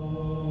Let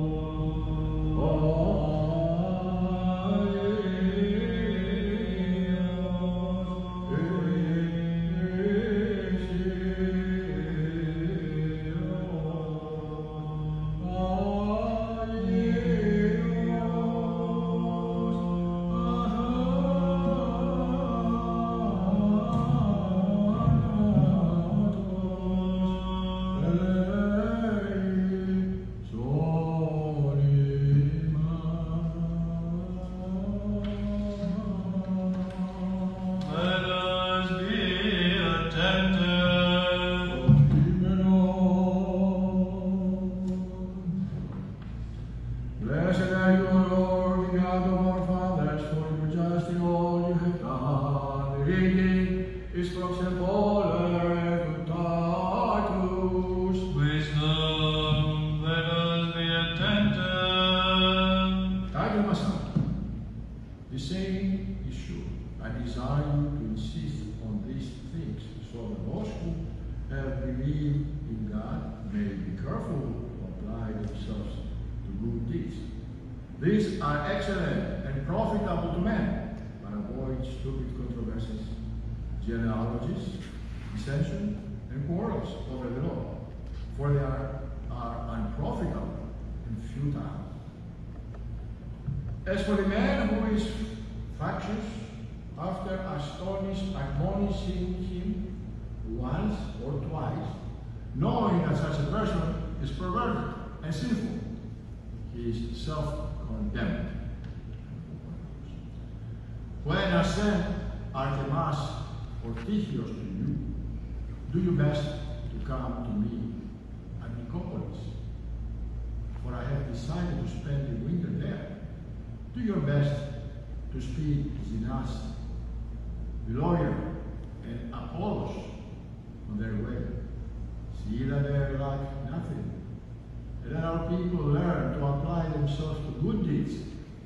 people learn to apply themselves to good deeds,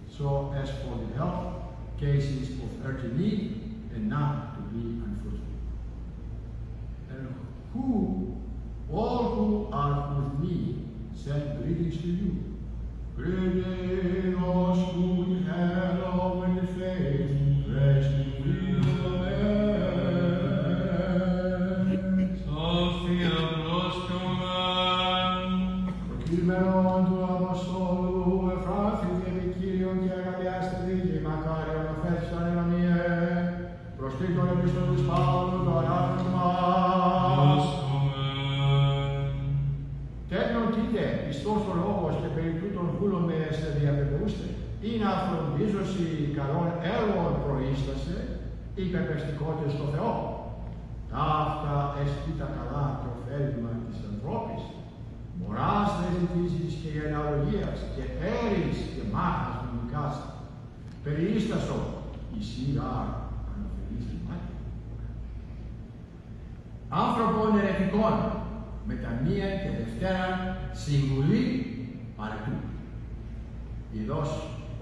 so as for the health cases of urgent need and not to be unfruitful. And who, all who are with me, send greetings to you. Greetings, good hello in the faith, rest in βούλομαι σε διαβεβαιούστε, ή να φροντίζωση καλών έργων προείστασε, ή καταστικότητες στο Θεό. Ταύτα εστί τα καλά και ωφέλιμα της ανθρώπης, μωράς δε ζητήσεις και γενεαλογίας και έρης και μάχας νομικάς, περιίστασο, η σειρά αναφερείς μάτι. Άνθρωπον ερετικών, με τα μία και δευτέρα συμβουλή παρετού. Ιδός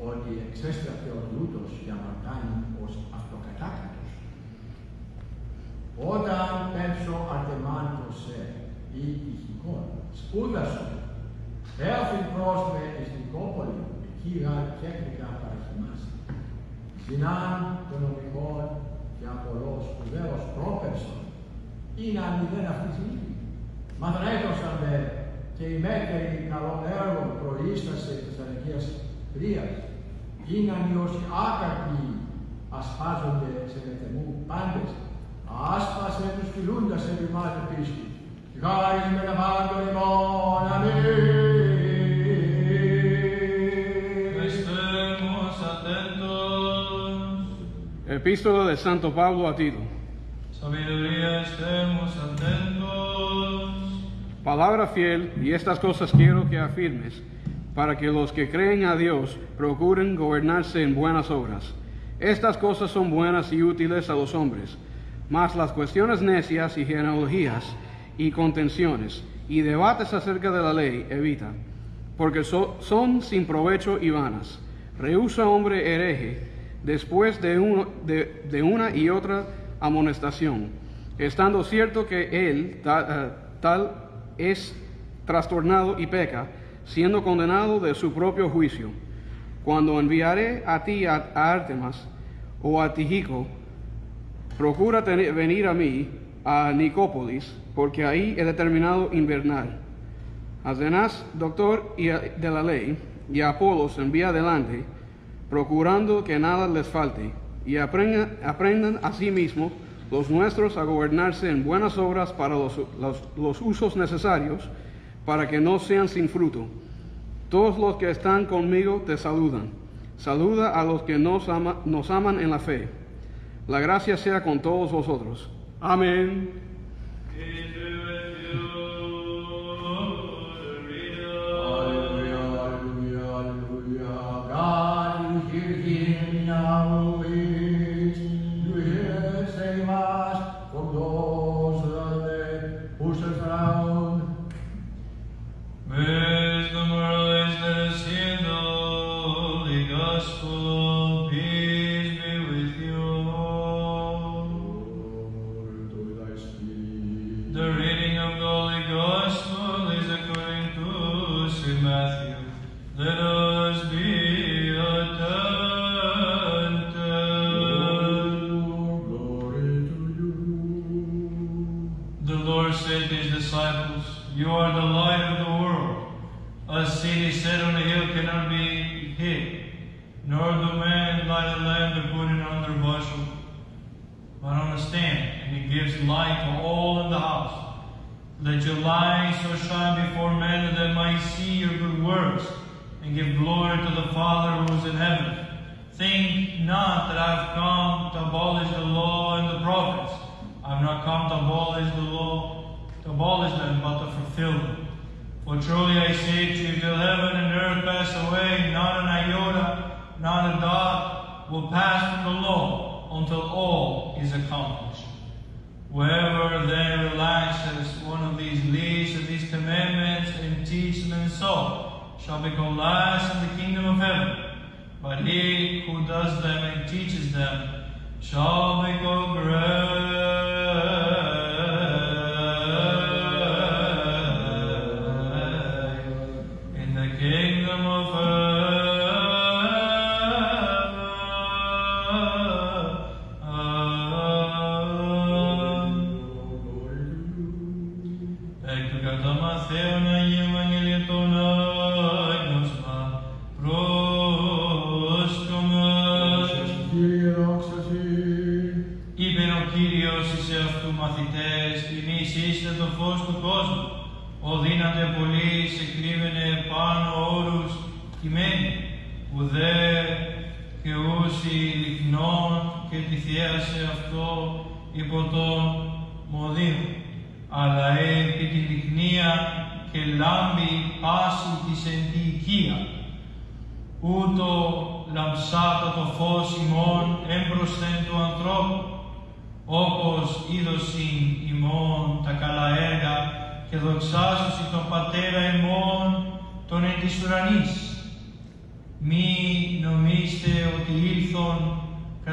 ότι εξέστρεφε ο πλούτος για μαρτάνι ως αυτοκατάκατος. Όταν πέμψω αρτεμάντος σε ή ηχικών, σπούδασο, έφυγε προς με εις Νικόπολη, κύρα και έκλικα παραχημάς. Δυνάν των ομικών και απολό σπουδαίος πρόπερσον, είναι αμοιβέν αυτής μήνη. Μαδρέτωσαν δε και η μέτερη καλών έργων προείστασε της energías frías, inanios ákaki, aspas donde se detemú pandes, aspas en tus quilundas en el mi madre pisti, garis me lavando limón a mí. Estemos atentos. Epístola de Santo Pablo a Tito. Sabiduría, estemos atentos. Palabra fiel, y estas cosas quiero que afirmes para que los que creen a Dios procuren gobernarse en buenas obras. Estas cosas son buenas y útiles a los hombres, mas las cuestiones necias y genealogías y contenciones y debates acerca de la ley evita, porque so- son sin provecho y vanas. Rehúsa hombre hereje después de, una y otra amonestación, estando cierto que él eh, tal es trastornado y peca, siendo condenado de su propio juicio. Cuando enviaré a ti a, a Artemas o a Tíquico, procura venir a mí, a Nicópolis, porque ahí he determinado invernar. A Zenás, doctor a- de la ley, y a Apolos envía adelante, procurando que nada les falte, y aprendan, aprendan asimismo los nuestros a gobernarse en buenas obras para los- los usos necesarios, para que no sean sin fruto. Todos los que están conmigo te saludan. Saluda a los que nos, ama- nos aman en la fe. La gracia sea con todos vosotros. Amén. Put it under a bushel, but on a stand, and it gives light to all in the house. Let your light so shine before men that they might see your good works and give glory to the Father who is in heaven. Think not that I have come to abolish the law and the prophets. I have not come to abolish the law, to abolish them, but to fulfill them. For truly I say to you, till heaven and earth pass away, not an iota, not a dot will pass from the law until all is accomplished. Whoever then relaxes one of these least of these commandments and teaches them so shall become last in the kingdom of heaven. But he who does them and teaches them shall become great in the kingdom of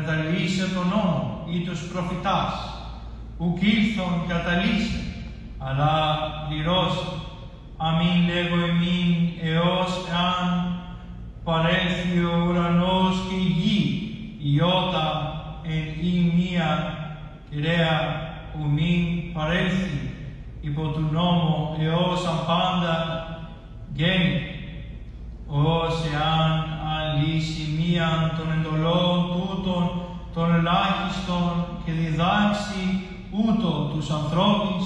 καταλύσε τον νόμο ή τους προφητάς, ουκ ήλθον καταλύσε, αλλά πληρώσε. Αμήν λέγω εμήν εώς εάν παρέλθει ο ουρανός και η γη, ιώτα εν ή μία κεραία που μην παρέλθει υπό του νόμου έως αν πάντα γέννη, ως εάν αν λύσει μίαν των εντολών τούτων των ελάχιστων και διδάξει ούτω τους ανθρώπους,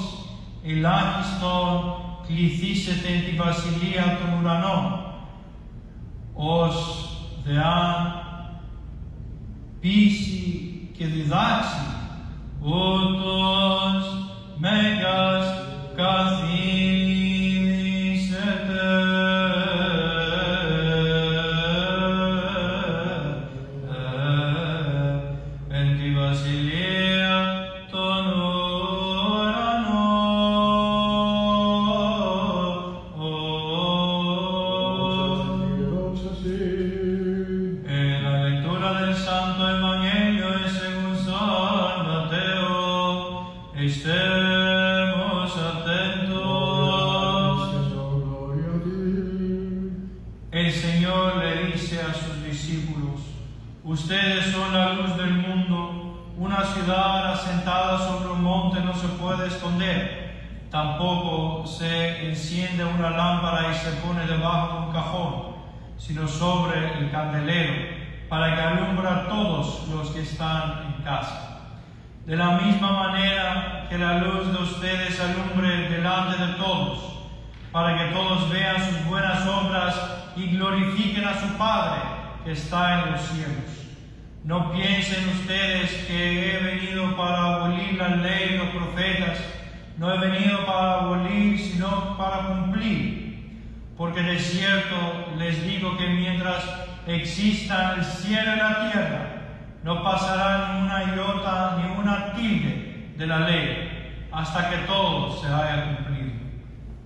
ελάχιστον κληθήσετε τη βασιλεία των ουρανών, ως δεάν πείσει και διδάξει ούτως μέγας καθίσετε. Enciende una lámpara y se pone debajo de un cajón, sino sobre el candelero, para que alumbre a todos los que están en casa. De la misma manera que la luz de ustedes alumbre delante de todos, para que todos vean sus buenas obras y glorifiquen a su Padre que está en los cielos. No piensen ustedes que he venido para abolir la ley y los profetas. No he venido para abolir, sino para cumplir. Porque de cierto les digo que mientras existan el cielo y la tierra, no pasará ni una iota ni una tilde de la ley hasta que todo se haya cumplido.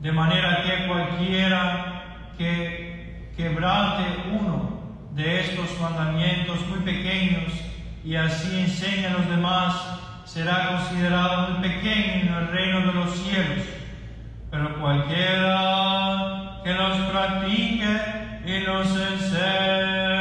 De manera que cualquiera que quebrante uno de estos mandamientos muy pequeños y así enseñe a los demás, será considerado muy pequeño en el reino de los cielos. Pero cualquiera que los practique y los enseñe,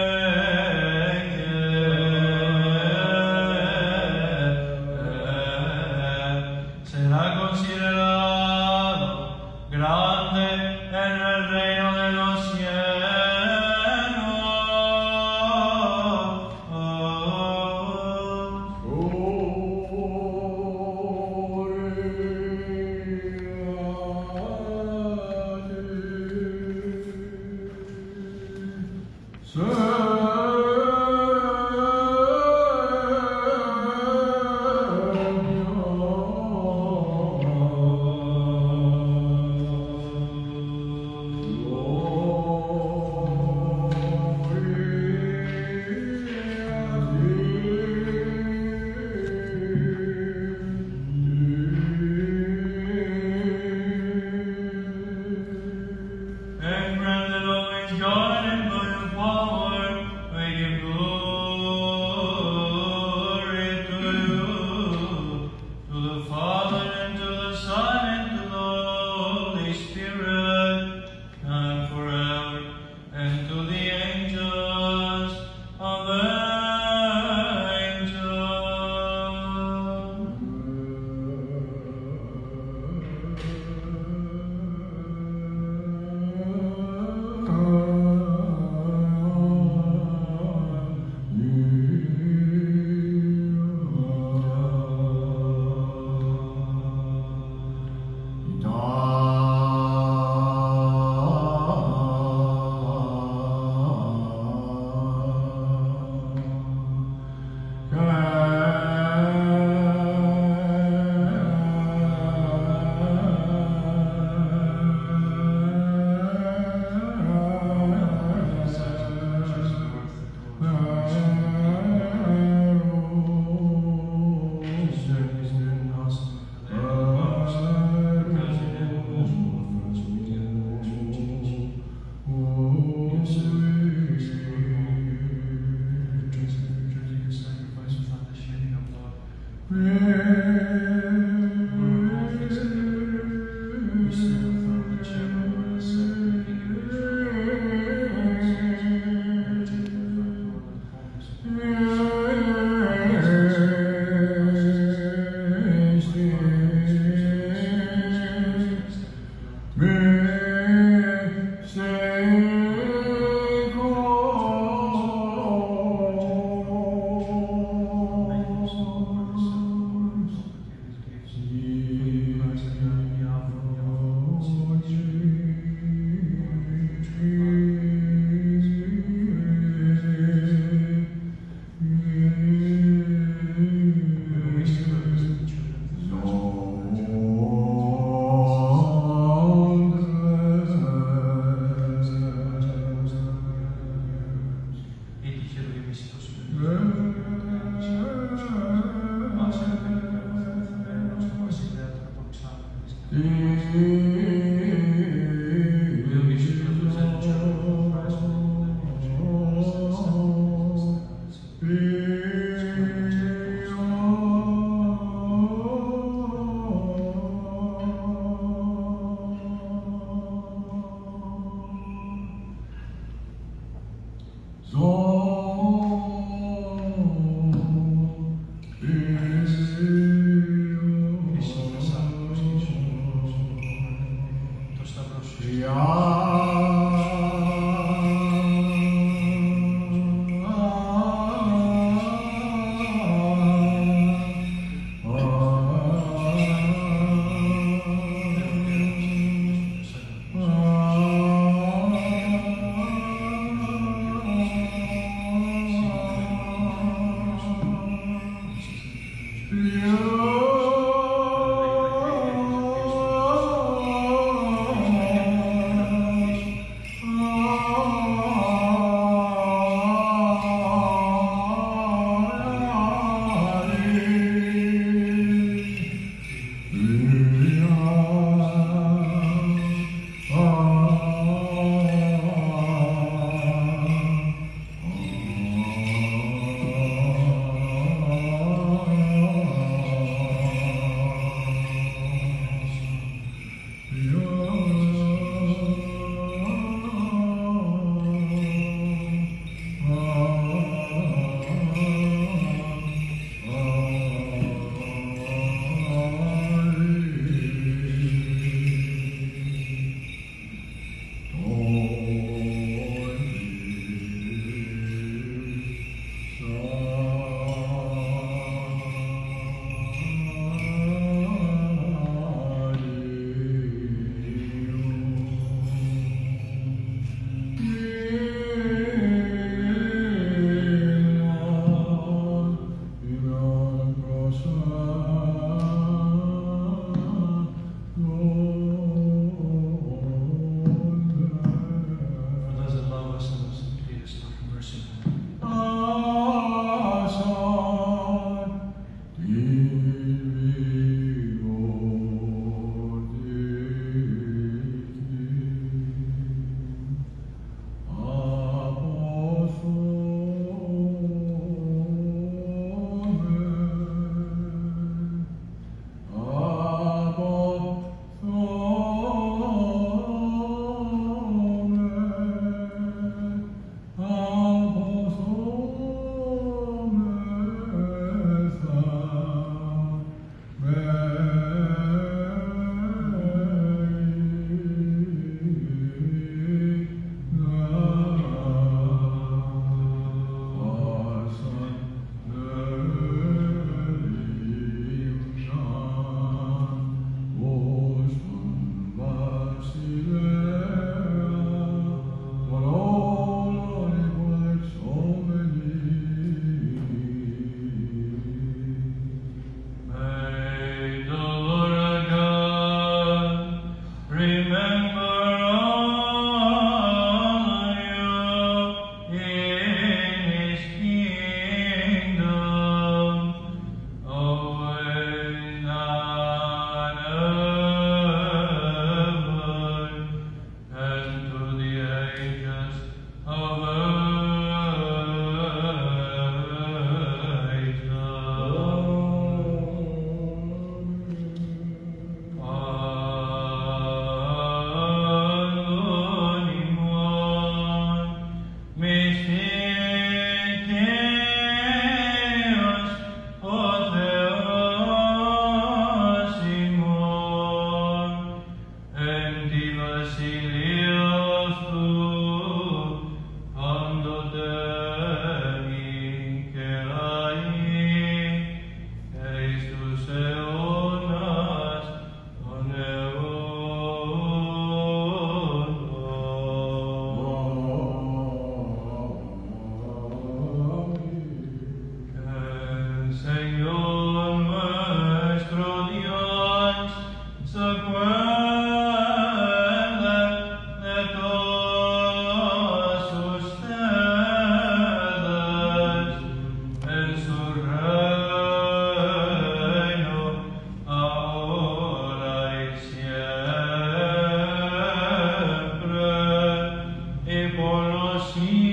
sim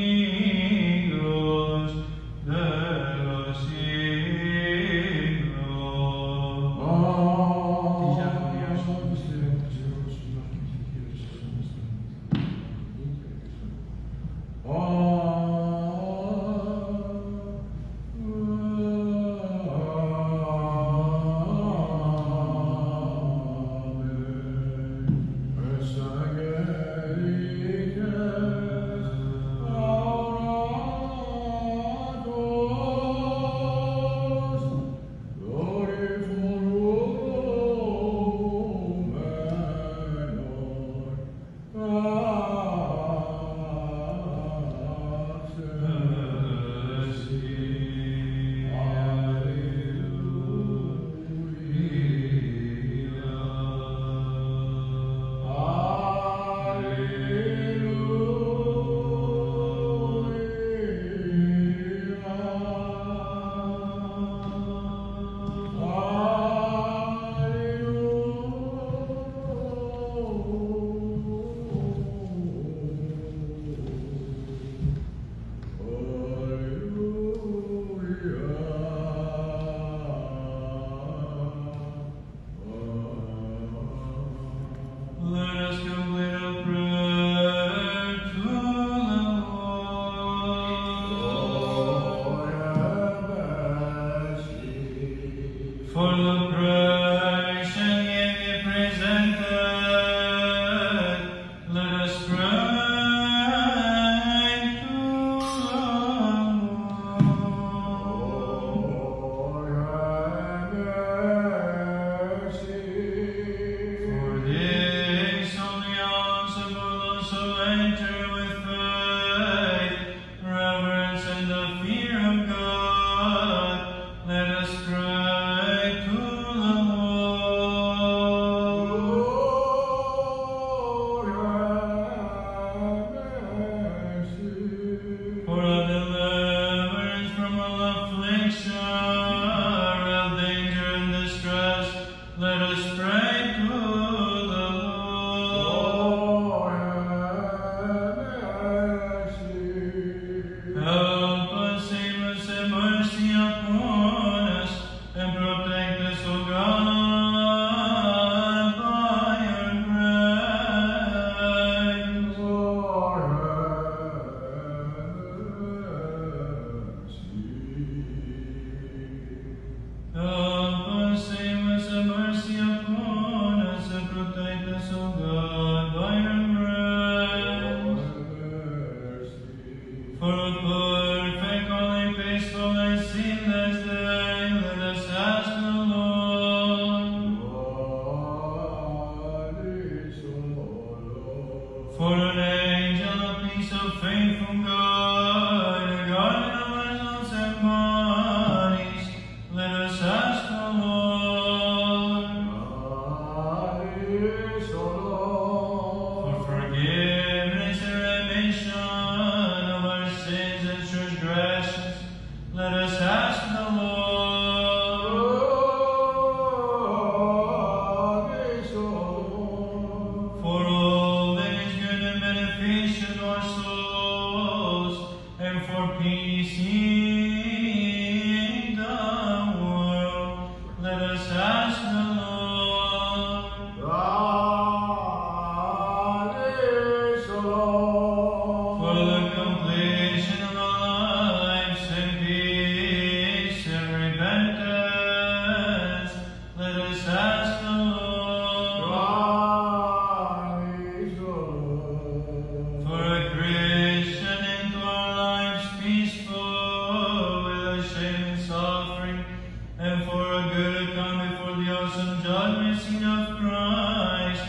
the seat of Christ,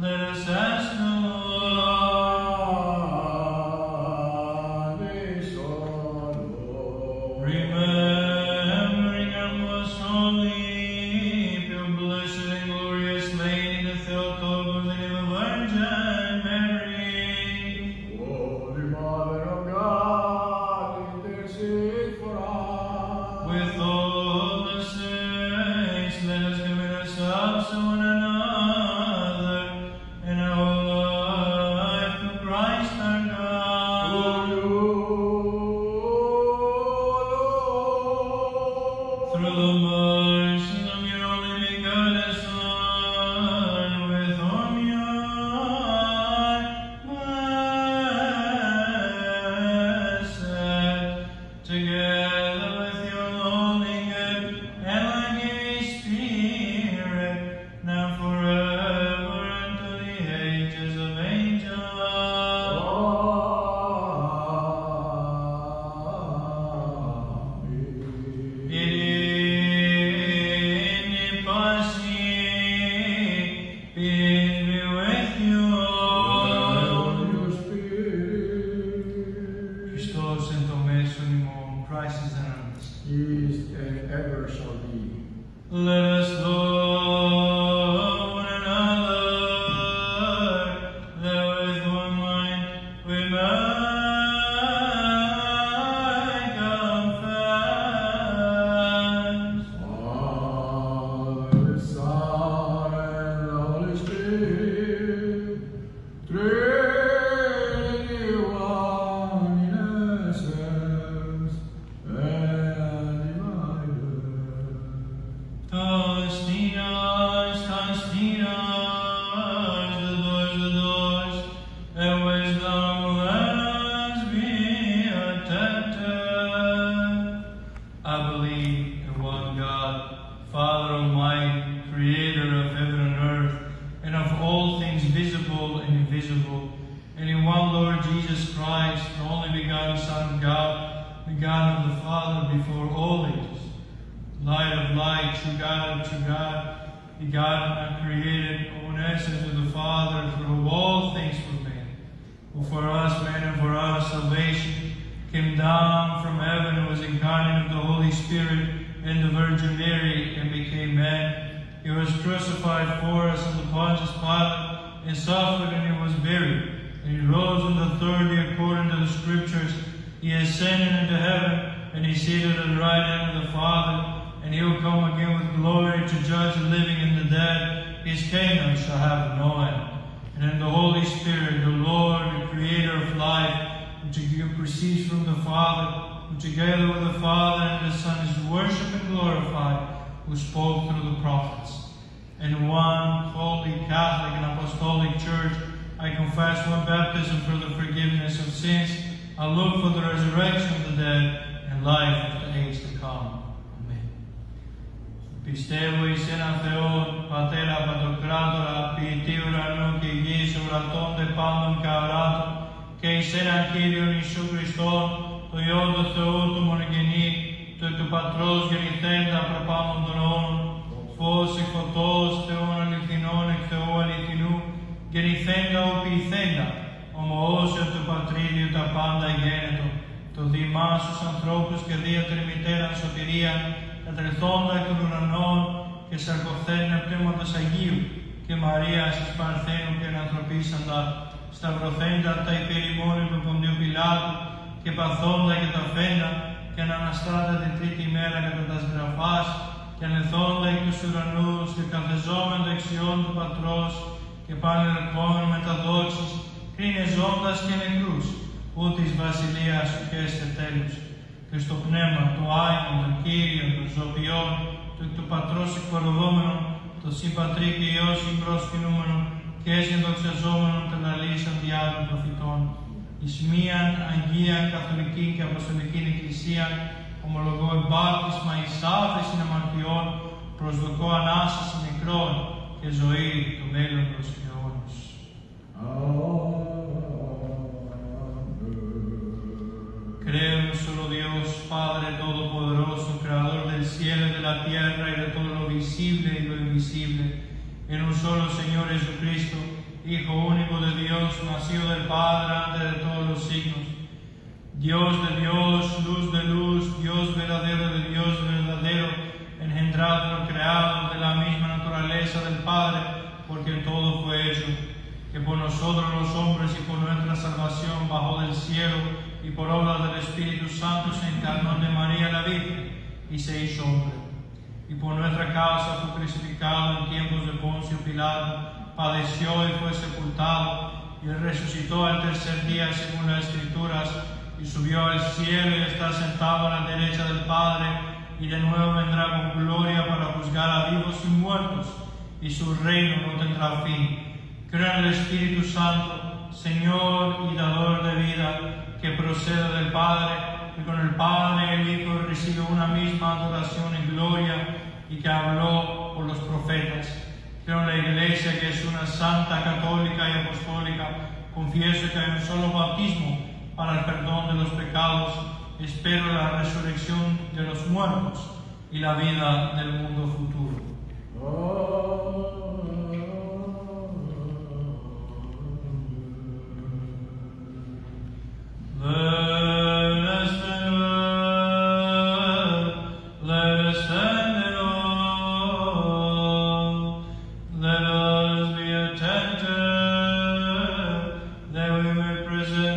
let us believe in one God, Father Almighty, Creator of heaven and earth, and of all things visible and invisible, and in one Lord Jesus Christ, the only begotten Son of God, begotten of the Father before all ages light of light, true God of true God, begotten and created, own essence of the Father, through all things made. Who for us, man, and for our salvation, came down from heaven and was incarnate of the Holy Spirit and the Virgin Mary and became man. He was crucified for us the Pontius Pilate and suffered and he was buried. And he rose on the third day according to the Scriptures. He ascended into heaven and he seated at the right hand of the Father. And he will come again with glory to judge the living and the dead. His kingdom shall have no end. And in the Holy Spirit, the Lord, the creator of life, which proceeds from the Father, who together with the Father and the Son is worshipped and glorified, who spoke through the prophets. In one holy Catholic and Apostolic Church, I confess one baptism for the forgiveness of sins. I look for the resurrection of the dead and life of the age to come. Amen. Πιστεύω εις έναν Θεόν, Πατέρα Παντοκράτορα, ποιητή ουρανού και γης, ορατών τε πάντων και αοράτων, και εις έναν Κύριον Ιησού Χριστόν, το Υιόν του Θεού του μονογενή, το εκ του Πατρός γεννηθέντα προπάμων των αιώνων, φως εκ φωτός Θεών αληθινών εκ Θεού αληθινού, γεννηθέντα οποιηθέντα, ομοώσιο του Πατρίδιου τα πάντα γένετο, το δήμά στους ανθρώπους και δίατρη μητέραν σωτηρία, κατρεθόντα εκ των ουρανών και σαρκοθένε πνεύματος Αγίου και Μαρίας εις Παρθένου και ανθρωπίσαντα, σταυρωθέντα τα υπερημόνια του Ποντίου Πιλάτου και παθόντα και τα φέντα και αναναστάτα την τρίτη μέρα κατά τα σγραφάς και ανεθόντα εκ τους ουρανούς και καθεζόμενα δεξιών του Πατρός και πάνε ερχόμενο με τα δόξης, κρίνε ζώντας και νεκρούς, που της βασιλείας σου και σε τέλους. Και στο πνεύμα, το Άγιο, το Κύριο, το Ζωπιόν, το εκ του Πατρός εκπορευόμενο, το Συμπατρί και Υιός συμπροσκυνούμενο, και συνδοξαζόμενον τελαλήσαν διάλογων προφητών. Εις μίαν Αγία Καθολική και Αποστολική Εκκλησία, ομολογώ εμπάπτισμα εις άφεση αμαρτιών, προσδοκώ ανάσταση νεκρών και ζωή του μέλλοντος αιώνος. Creo en un solo Dios, Padre Todopoderoso, Creador del cielo y de la tierra y de todo lo visible y lo invisible, en un solo Señor Jesucristo, Hijo único de Dios, nacido del Padre antes de todos los siglos. Dios de Dios, luz de luz, Dios verdadero de Dios verdadero, engendrado, creado de la misma naturaleza del Padre, porque en todo fue hecho, que por nosotros los hombres y por nuestra salvación bajó del cielo y por obra del Espíritu Santo se encarnó de María la Virgen y se hizo hombre. Y por nuestra causa fue crucificado en tiempos de Poncio Pilato, padeció y fue sepultado, y resucitó al tercer día según las Escrituras, y subió al cielo y está sentado a la derecha del Padre, y de nuevo vendrá con gloria para juzgar a vivos y muertos, y su reino no tendrá fin. Creo en el Espíritu Santo, Señor y dador de vida, que procede del Padre, que con el Padre y el Hijo recibe una misma adoración y gloria, y que habló por los profetas. Creo en la Iglesia que es una santa, católica y apostólica. Confieso que hay un solo bautismo para el perdón de los pecados. Espero la resurrección de los muertos y la vida del mundo futuro. Let us present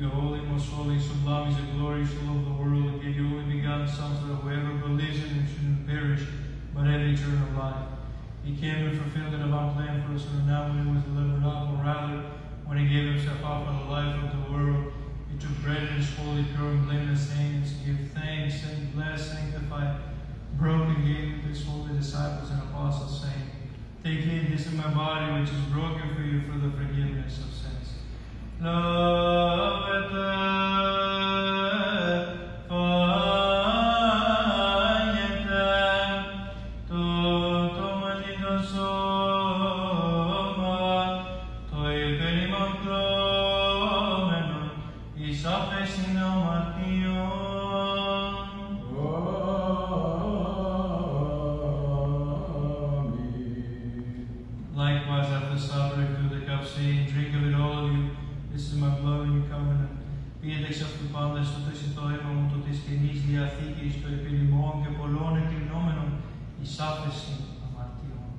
The Holy, most holy, sublime is the glory, shall of the world, and gave your only begotten Son, so that whoever believes in him should not perish, but have eternal life. He came and fulfilled the divine plan for us, and now when he was delivered up, or rather, when he gave himself up for the life of the world, he took bread in his holy, pure, and blameless hands, gave thanks, and blessed, sanctified, broke, and gave to his holy disciples and apostles, saying, Take heed, this is my body, which is broken for you for the forgiveness of sins. Navete άφεση αμαρτιών.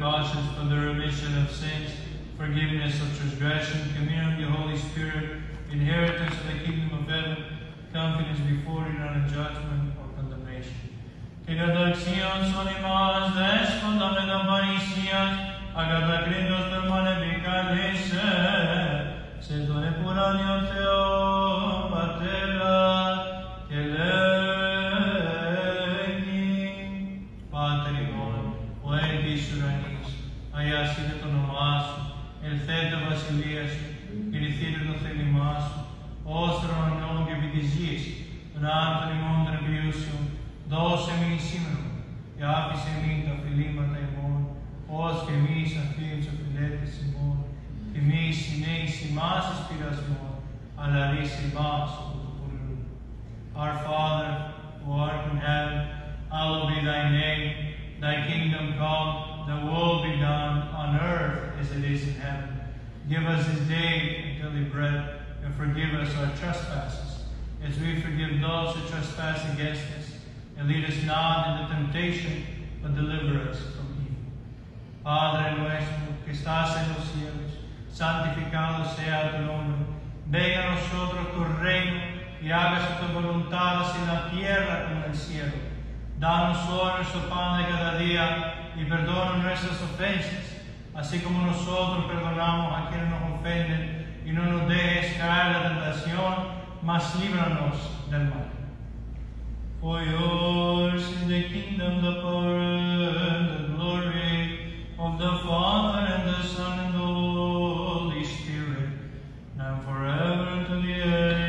conscience for the remission of sins, forgiveness of transgression, communion of your Holy Spirit, inheritance of the kingdom of heaven, confidence before you, not in judgment or condemnation. Και καταξίων σον ημάς δέσποτα με τα παρησίας, ακατακρίτως περμαν επικαλείσαι, σε τον επουράνιο Θεό Πατέρα και λέγει, ελθέτω βασιλεία σου, κηρυθείτε το θέλημά σου, ως ουρανών και επί της γης, των άνθρωπων ημών των επιούσεων, δώσε μη σήμερα, και άφησε μη τα φιλήματα ημών, ως και εμείς αφήνεις ο φιλέτης ημών, και μη συνέχιση ημάς εις πειρασμών, αλλά ρίσε ημάς από το πολλού. Our Father, who art in heaven, hallowed be thy name. Thy kingdom come, thy will be done on earth as it is in heaven. Give us this day our daily bread, and forgive us our trespasses, as we forgive those who trespass against us. And lead us not into temptation, but deliver us from evil. Padre nuestro que estás en los cielos, santificado sea tu nombre. Venga a nosotros tu reino y hágase tu voluntad así en la tierra como en el cielo. Danos hoy nuestro pan de cada día y perdona nuestras ofensas, así como nosotros perdonamos a quienes nos ofenden, y no nos dejes caer en la tentación, mas líbranos del mal. For yours is the kingdom, the power, and the glory of the Father and the Son and the Holy Spirit, now forever to the ages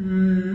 Mm.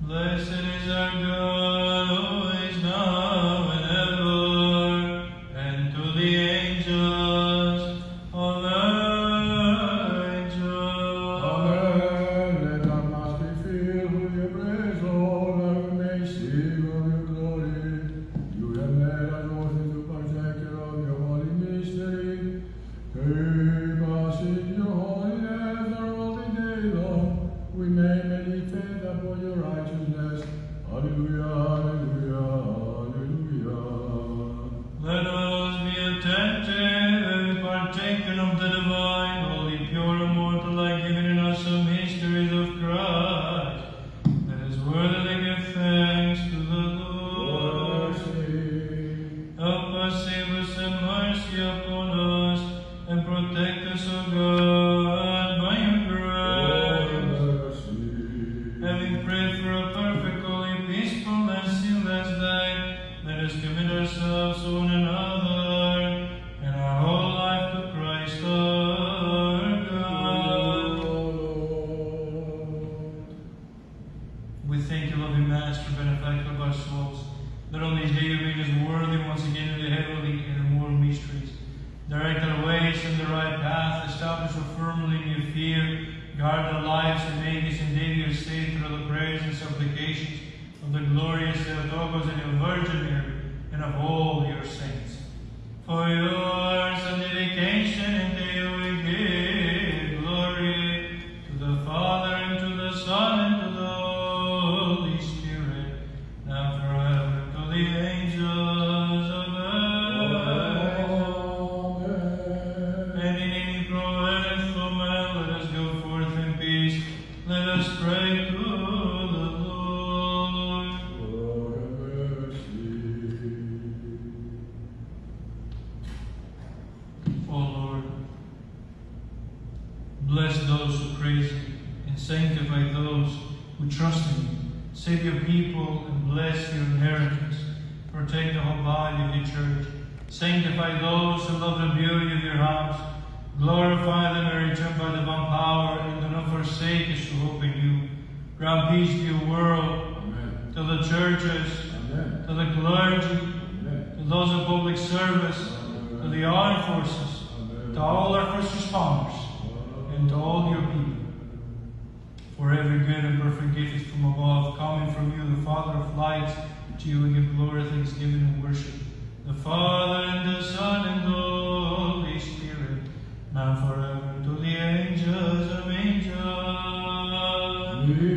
Blessed is our God. O Lord. Bless those who praise you, and sanctify those who trust in you. Save your people, and bless your inheritance. Protect the whole body of your church. Sanctify those who love the beauty of your house. Glorify them and return by divine power, and do not forsake us who hope in you. Grant peace to your world, Amen. to the churches, Amen. to the clergy, Amen. to those in public service, to the armed forces, to all our first responders, and to all your people. For every good and perfect gift is from above, coming from you, the Father of lights, to you we give glory, thanksgiving, and worship. The Father, and the Son, and the Holy Spirit, now forever, to the angels of angels. Amen.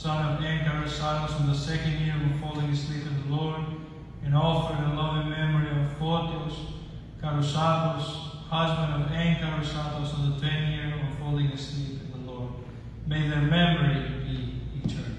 son of Anchor, silence from the second year of falling asleep in the Lord, and offered a loving memory of Photios, Karusatos, husband of Anchor, Satos, on the tenth year of falling asleep in the Lord. May their memory be eternal.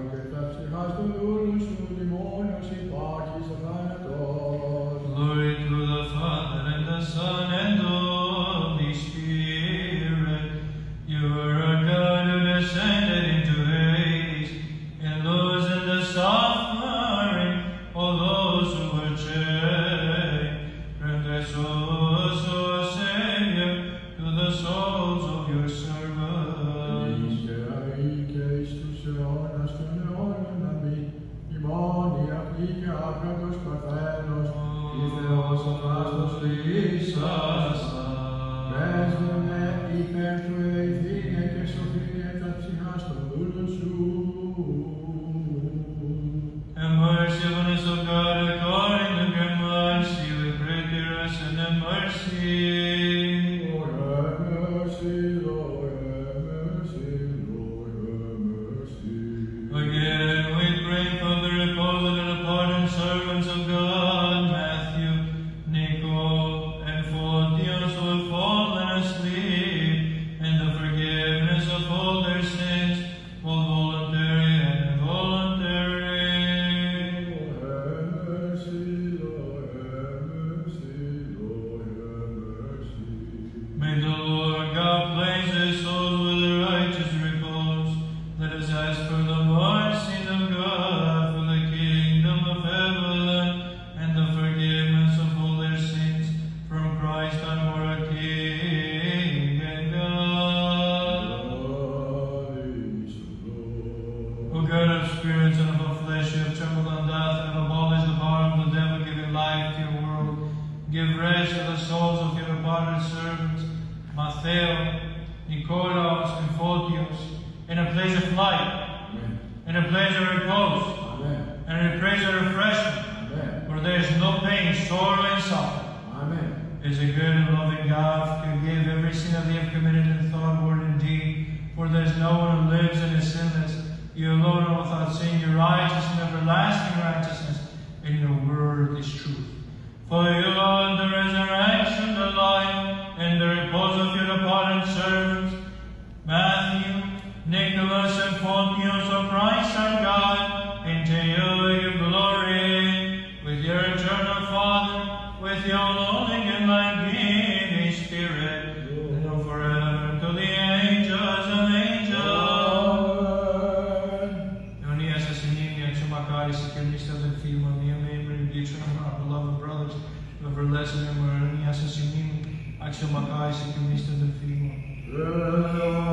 place of repose, Amen. and in a place of refreshment, Amen. where there is no pain, sorrow, and suffering. Amen. is a good and loving God who forgive every sin that we have committed in thought, word, and deed. For there is no one who lives and is sinless. You alone are without sin, your righteous and everlasting righteousness, and your word is truth. For you are the resurrection, the life, and the repose of your departed servants, Matthew, Nicholas, and Photios of Christ our God, into to you give glory with your eternal Father, with your loving and life-giving Spirit, and forever to the angels of angels. And and and our beloved brothers, and. Good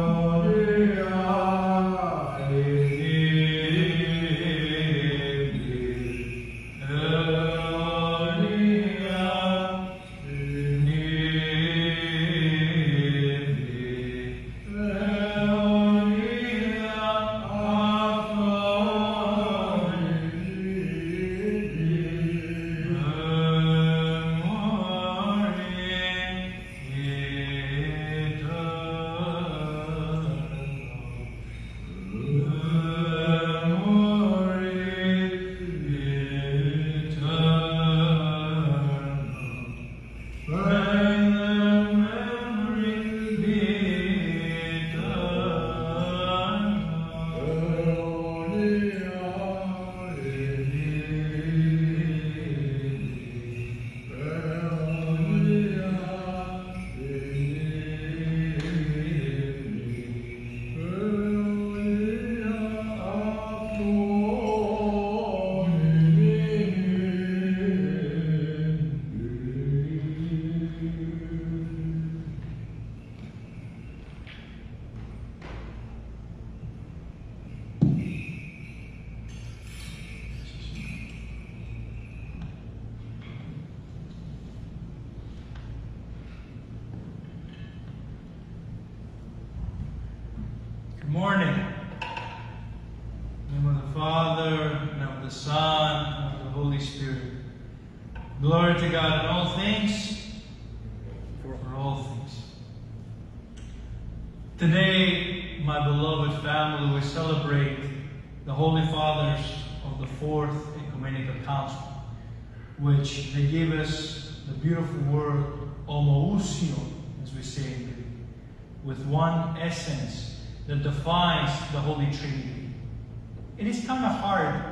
morning. In the name of the Father, and of the Son, and of the Holy Spirit. Glory to God in all things, for all things. Today, my beloved family, we celebrate the Holy Fathers of the Fourth Ecumenical Council, which they gave us the beautiful word homoousion, as we say in Greek, with one essence that defines the Holy Trinity. It is kind of hard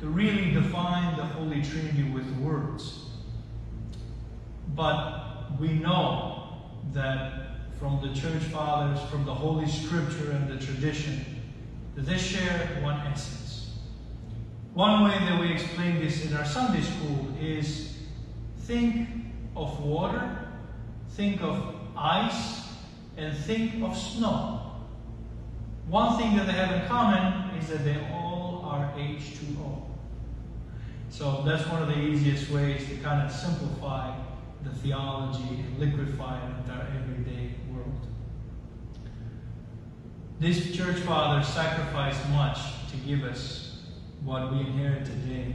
to really define the Holy Trinity with words. But we know that from the church fathers, from the Holy Scripture and the tradition, that they share one essence. One way that we explain this in our Sunday school is think of water, think of ice, and think of snow. One thing that they have in common is that they all are H2O. So that's one of the easiest ways to kind of simplify the theology and liquefy it our everyday world. These church fathers sacrificed much to give us what we inherit today.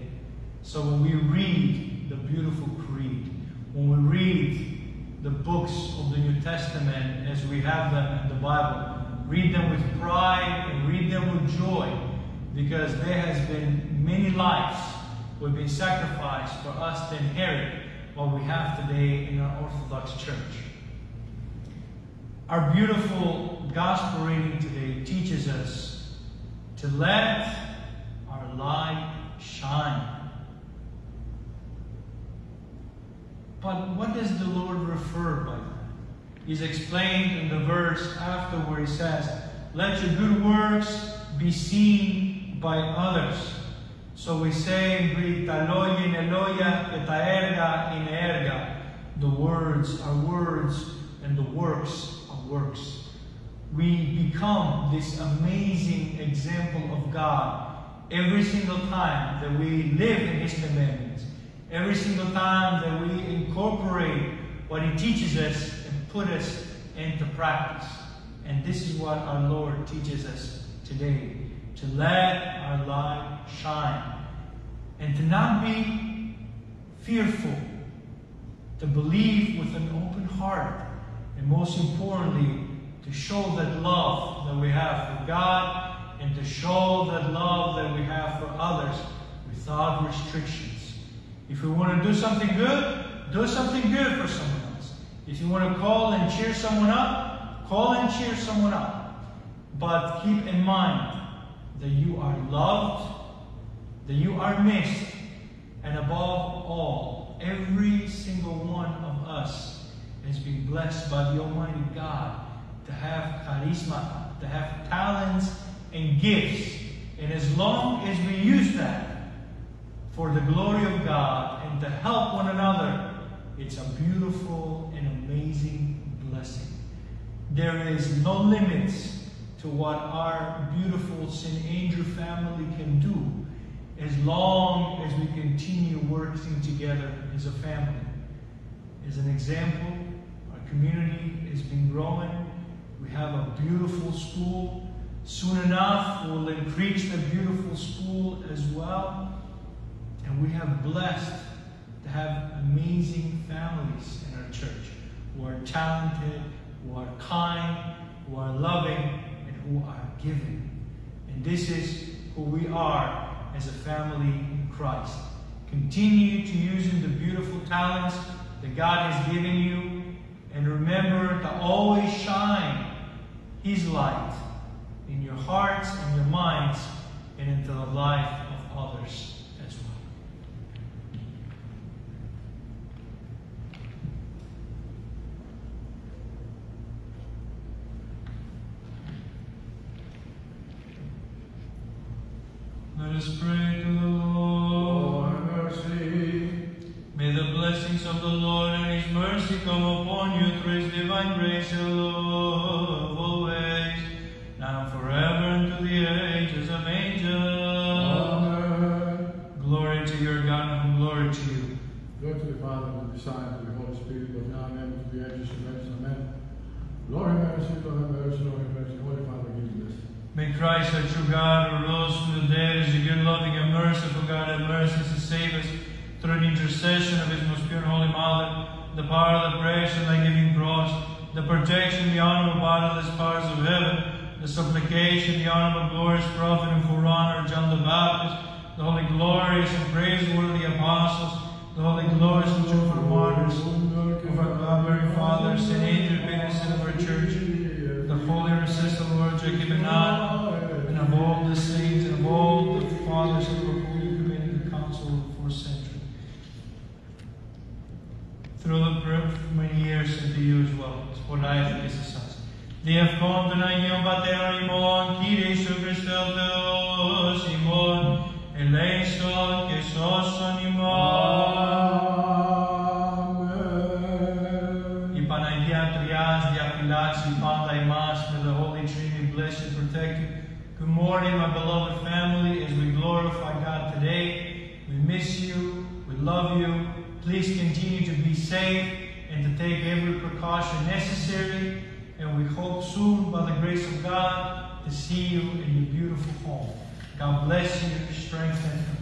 So when we read the beautiful creed, when we read the books of the New Testament as we have them in the Bible, read them with pride and read them with joy because there has been many lives who have been sacrificed for us to inherit what we have today in our Orthodox Church. Our beautiful gospel reading today teaches us to let our light shine. But what does the Lord refer by that? He's explained in the verse after where he says, Let your good works be seen by others. So we say in taloia in erga. The words are words, and the works are works. We become this amazing example of God every single time that we live in His commandments, every single time that we incorporate what He teaches us put us into practice. And this is what our Lord teaches us today to let our light shine and to not be fearful, to believe with an open heart, and most importantly, to show that love that we have for God and to show that love that we have for others without restrictions. If we want to do something good, do something good for someone. If you want to call and cheer someone up, call and cheer someone up. But keep in mind that you are loved, that you are missed, and above all, every single one of us has been blessed by the Almighty God to have charisma, to have talents and gifts. And as long as we use that for the glory of God and to help one another, it's a beautiful amazing blessing. There is no limits to what our beautiful St. Andrew family can do as long as we continue working together as a family. As an example, our community has been growing. We have a beautiful school. Soon enough, we'll increase the beautiful school as well. And we have blessed to have amazing families in our church who are talented, who are kind, who are loving, and who are giving. And this is who we are as a family in Christ. Continue to use the beautiful talents that God has given you, and remember to always shine His light in your hearts and your minds and into the life of others as well. Let us pray to the Lord. Lord, mercy. May the blessings of the Lord and His mercy come upon you through His divine grace and love always, now and forever, and to the ages of ages. Amen. Glory to your God and glory to you. Glory to the Father, and to the Son, and to the Holy Spirit, both now and then, to the ages of ages. Amen. Lord have mercy, Lord have mercy, Lord have mercy. Holy Father, give us this. May Christ, our true God, who rose from the dead, is a good, loving, and merciful God, have mercy to save us through the intercession of His most pure and holy Mother, the power of the prayers and the giving cross, the protection, the honor of bodiless powers of heaven, the supplication, the honor of glorious prophet and forerunner John the Baptist, the holy, glorious, and praiseworthy apostles, the holy, glorious, and true martyrs, of our God, Father, Saint Andrew, Benedict of our church, the holy intercessor, Lord Jacob and Nod, and of all the saints and of all the fathers who were holy committed the council of the fourth century. Through the many years into you as well, for life the us. They have come to Nagion Patera Imon, Kyrie Su Christel Theos Imon, Eleison, Jesus Imon. Good morning, my beloved family, as we glorify God today. We miss you, we love you. Please continue to be safe and to take every precaution necessary. And we hope soon, by the grace of God, to see you in your beautiful home. God bless you, strengthen.